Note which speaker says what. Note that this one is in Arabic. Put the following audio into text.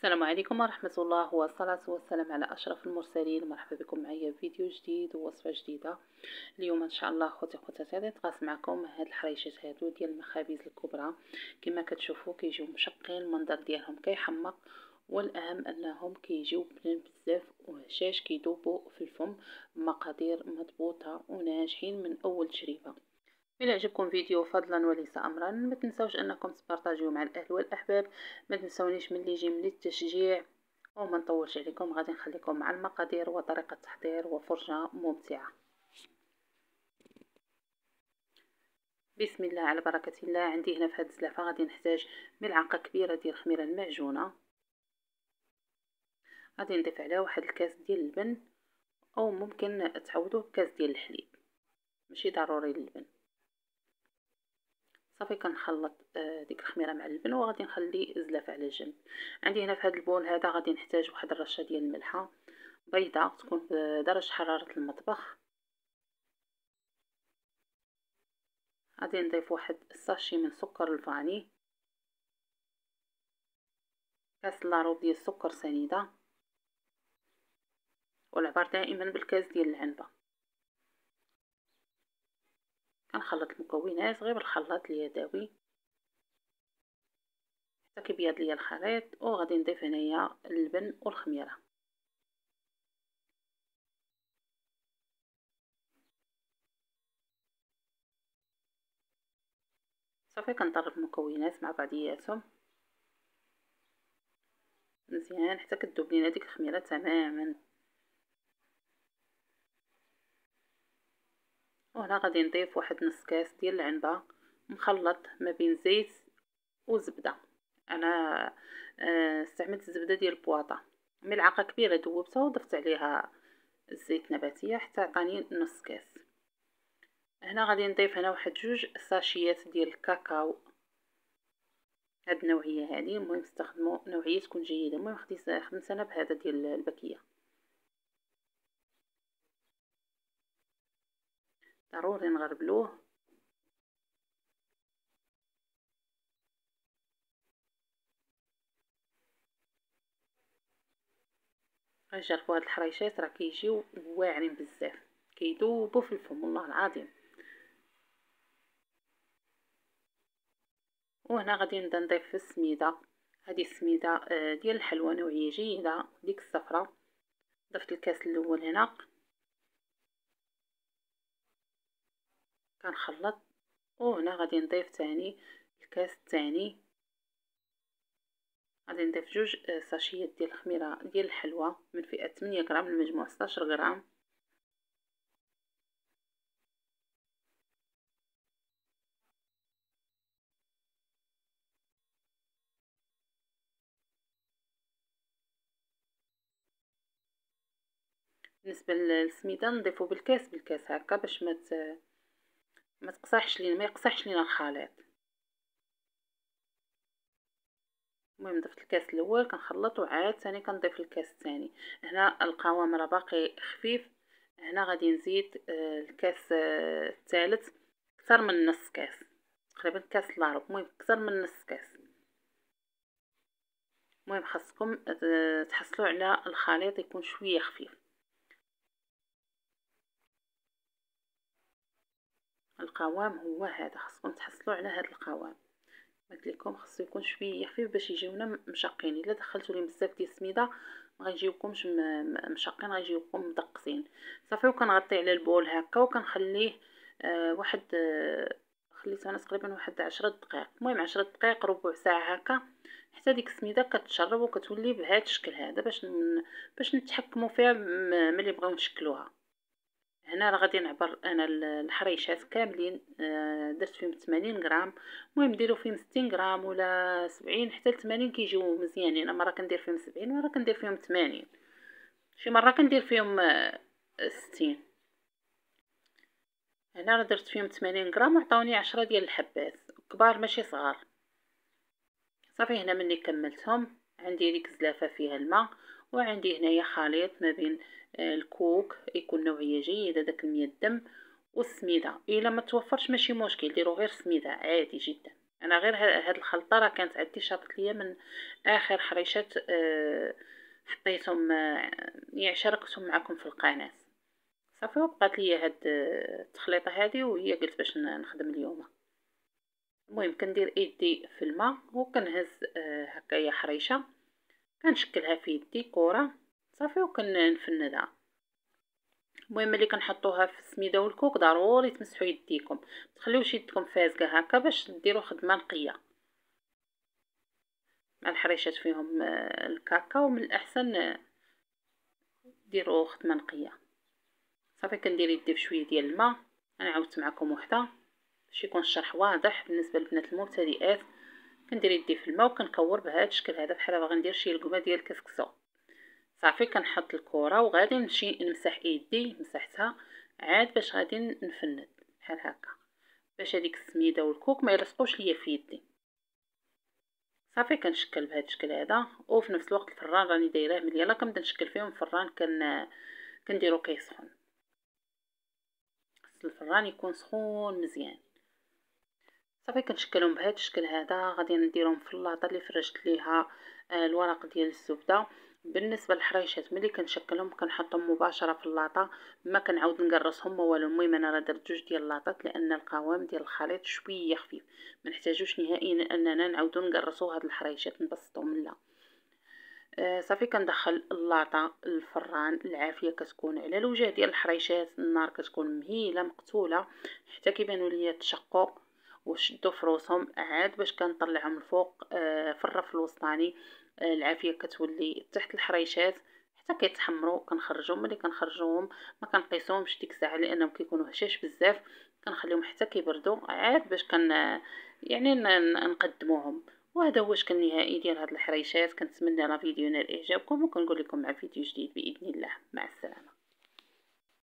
Speaker 1: السلام عليكم ورحمة الله والصلاة والسلام على أشرف المرسلين. مرحبا بكم معايا في فيديو جديد ووصفة جديدة. اليوم إن شاء الله خوتي خواتاتي غادي نتقاسم معكم هاد الحريشات هادو ديال المخابز الكبرى. كما كتشوفوا كيجيو مشقين المنظر ديالهم كيحمق والأهم أنهم كيجيو بنين بزاف وهشاش كيدوبوا في الفم مقادير مضبوطة وناجحين من أول تجربة. إلى عجبكم فيديو فضلا وليس امرا ما تنسوش أنكم تبارطاجيو مع الأهل والأحباب ما تنسونيش من اللي يجي من التشجيع وما نطولش عليكم غادي نخليكم مع المقادير وطريقة التحضير وفرجة ممتعة. بسم الله على بركة الله عندي هنا في هذه الزلافة غادي نحتاج ملعقة كبيرة ديال الخميرة المعجونة. غادي نضيف عليها واحد الكاس ديال اللبن أو ممكن تعوضوه بكاس ديال الحليب. ماشي ضروري اللبن. صافي كنخلط آه، ديك الخميرة مع اللبن وغادي نخلي الزلاف على جنب. عندي هنا في هذا البول هذا غادي نحتاج واحد الرشة ديال الملحة بيضه تكون بدرجه حرارة المطبخ. غادي نضيف واحد الساشي من سكر الفاني. كاس لاروب ديال السكر سنيدة. والعبار دائما بالكاس ديال العنبة. كنخلط المكونات غير بالخلاط اليدوي. حتى كيبيض ليا الخليط وغادي نضيف هنايا اللبن والخميره صافي كنضرب المكونات مع بعضياتهم. مزيان حتى كتذوب لينا ديك الخميرة تماما. وهنا غادي نضيف واحد نص كاس ديال العنبة مخلط ما بين زيت وزبدة. أنا آه، استعملت الزبده ديال البواطه ملعقة كبيرة ذوبتها وضفت عليها الزيت نباتية حتى عطاني نص كاس. هنا غادي نضيف هنا واحد جوج ساشيات ديال الكاكاو. هاد النوعية هذه المهم استخدموا نوعية تكون جيدة. المهم خديت خدمت أنا بهذا ديال البكيه ضروري نغربلوه. غنجربوا هاد الحريشات راه كيجيو واعرين بزاف. كيذوبوا في الفم والله العظيم. وهنا غادي نبدا نضيف في السميدة. هذه السميدة آه، ديال الحلوى نوعية جيدة ديك الصفراء ضفت الكاس الأول هنا. كنخلط وهنا غادي نضيف تاني الكاس الثاني غادي نضيف جوج آه، ساشيات ديال الخميرة ديال الحلوى من فئة 8 غرام المجموع 16 غرام. بالنسبة للسميدة نضيفو بالكاس بالكاس هكا باش ما ما تقصحش لينا ما يقصحش لينا الخليط. المهم ضفت الكاس الأول كنخلط وعاد ثاني كنضيف الكاس الثاني. هنا القوام راه باقي خفيف هنا غادي نزيد آه، الكاس آه، الثالث أكثر من نص كاس تقريبا كاس لارب المهم أكثر من نص كاس. المهم خاصكم آه، تحصلوا على الخليط يكون شوية خفيف. القوام هو هذا خاصكم تحصلوا على هذا القوام. قلت لكم خصو يكون شوية خفيف باش يجيونا مشقين إلا دخلتوا ليه بزاف ديال السميدة ما غيجيوكمش مشقين غيجيوكم مدقسين. صافي وكنغطي على البول هكا وكنخليه آه واحد آه خليت أنا تقريبا واحد عشرة دقائق المهم عشرة دقائق ربع ساعة هكا حتى ديك السميدة كتشرب وكتولي بهذا الشكل هذا باش باش نتحكموا فيها ملي بغاو نشكلوها. هنا راه غادي نعبر أنا الحريشات كاملين آه، درت فيهم 80 غرام. المهم ديروا فيهم 60 غرام ولا 70 حتى ل 80 كيجيو مزيانين. أنا مرة كندير فيهم 70 مرة كندير فيهم 80 شي مرة كندير فيهم 60 آه، هنا راه درت فيهم 80 غرام وعطاوني 10 ديال الحبات. كبار ماشي صغار. صافي هنا ملي كملتهم. عندي ديك الزلافة فيها الماء. وعندي هنايا خليط ما بين آه، الكوك يكون نوعية جيدة داك المية الدم والسميدة. إلا ما توفرش ماشي مشكل ديروا غير سميدة عادي جدا. أنا غير هاد الخلطة راه كانت عندي شرط ليا من آخر حريشات أه حطيتهم أه يعني شاركتهم معكم في القناة. صافي وبقات ليا هاد التخليطة هادي وهي قلت باش نخدم اليوم. المهم كندير إيدي في الماء وكنهز هكايا حريشة. كنشكلها في يدي كره صافي وكنفندها المهم ملي كنحطوها في السميده والكوك ضروري تمسحوا يديكم. تخليوش يدكم فازقه هكا باش ديروا خدمة نقية. مع الحريشات فيهم آه، الكاكاو من الأحسن آه، ديروا خدمة نقية. صافي كندير يدي بشويه ديال الماء. أنا عاودت معكم وحدة. باش يكون الشرح واضح بالنسبة للبنات المبتدئات. كندير يدي في الماء وكنكور بهذا الشكل هذا بحال باغي ندير شي لقمه ديال الكسكسو صافي كنحط الكره وغادي نمشي نمسح ايدي مسحتها عاد باش غادي نفند بحال هكا. باش هذيك السميدة والكوك ما يلصقوش ليا في يدي. صافي كنشكل بهذا الشكل هذا وفي نفس الوقت الفران راني دايراه ملي يلا كنبدا نشكل فيهم الفران كن كنديرو كيسخن الفران يكون سخون مزيان. صافي كنشكلهم بهذا الشكل هذا غادي نديرهم في اللاطة اللي فرشت ليها آه، الورق ديال الزبدة. بالنسبة للحريشات ملي كنشكلهم كنحطهم مباشرة في اللاطة. ما كنعاود نقرصهم والو. المهم أنا راه درت جوج ديال اللاطات لأن القوام ديال الخليط شوية خفيف. ما نحتاجوش نهائيا أننا نعاودو نقرصو هاد الحريشات نبسطهم لا. آه صافي كندخل اللاطة الفران العافية كتكون على الوجه ديال الحريشات النار كتكون مهيلة مقتولة. حتى كيبانوا ليا التشقق. وشدوا فروسهم عاد باش كنطلعهم الفوق آه في الرف الوسطاني العافية كتولي تحت الحريشات حتى كيتحمروا كنخرجوهم ملي كنخرجوهم ما كنقيسوهمش ديك الساعة لأنهم كيكونوا هشاش بزاف. كنخليهم حتى كيبردوا عاد باش كن يعني نقدموهم. وهذا هو الشكل النهائي ديال هاد الحريشات. كنتمنى لا فيديو ينال إعجابكم وكنقول لكم مع فيديو جديد بإذن الله.